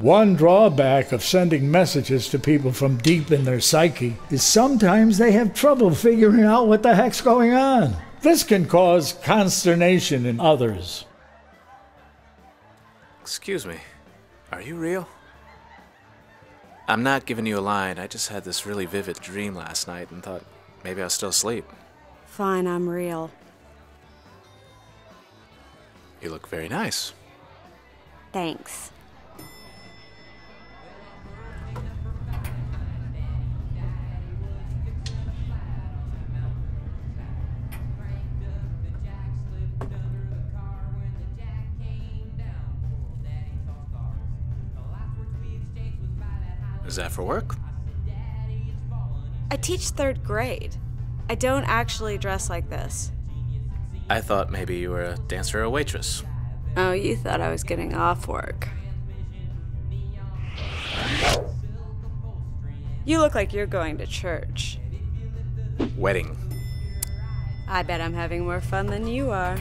One drawback of sending messages to people from deep in their psyche is sometimes they have trouble figuring out what the heck's going on. This can cause consternation in others. Excuse me. Are you real? I'm not giving you a line. I just had this really vivid dream last night and thought maybe I was still asleep. Fine, I'm real. You look very nice. Thanks. Is that for work? I teach third grade. I don't actually dress like this. I thought maybe you were a dancer or a waitress. Oh, you thought I was getting off work. You look like you're going to church. Wedding. I bet I'm having more fun than you are.